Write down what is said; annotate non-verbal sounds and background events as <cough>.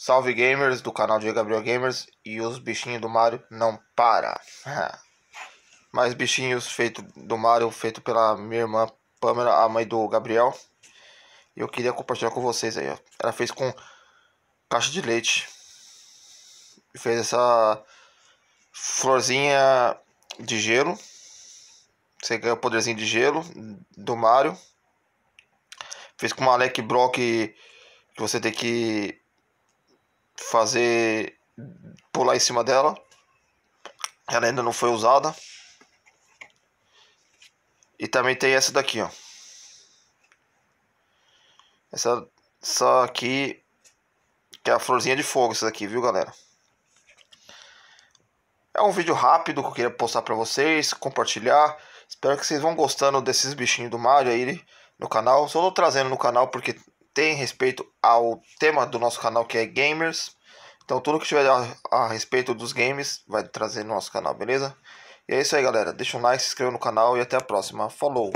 Salve gamers do canal de Gabriel Gamers e os bichinhos do Mario não para. <laughs> Mais bichinhos feito do Mario feito pela minha irmã Pamela, a mãe do Gabriel. Eu queria compartilhar com vocês aí, ó. Ela fez com caixa de leite. Fez essa florzinha de gelo. Você ganha o poderzinho de gelo do Mario. Fez com uma Alec Brock que você tem que fazer pular em cima dela. Ela ainda não foi usada. E também tem essa daqui, ó. Essa, essa aqui que é a florzinha de fogo, essa daqui, viu, galera? É um vídeo rápido que eu queria postar para vocês, compartilhar. Espero que vocês vão gostando desses bichinhos do Mario aí no canal. Só tô trazendo no canal porque tem respeito ao tema do nosso canal que é gamers. Então tudo que tiver a, a, respeito dos games vai trazer no nosso canal, beleza? E é isso aí galera, deixa um like, se inscreva no canal e até a próxima. Falou!